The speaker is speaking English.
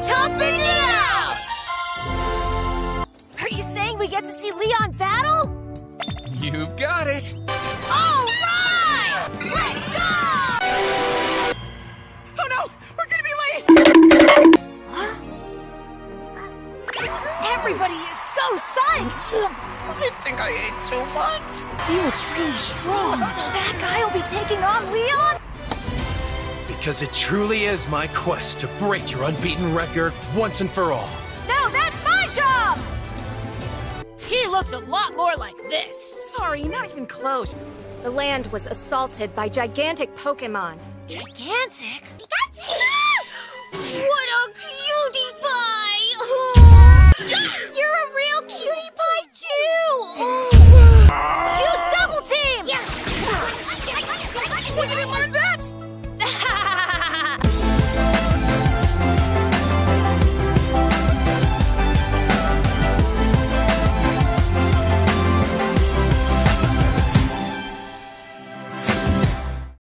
It out! Are you saying we get to see Leon battle? You've got it! All right! Let's go! Oh no! We're gonna be late! Huh? Everybody is so psyched! I think I ate too much. He looks really strong. So that guy will be taking on Leon? Because it truly is my quest to break your unbeaten record once and for all. No, that's my job! He looks a lot more like this. Sorry, not even close. The land was assaulted by gigantic Pokemon. Gigantic? What a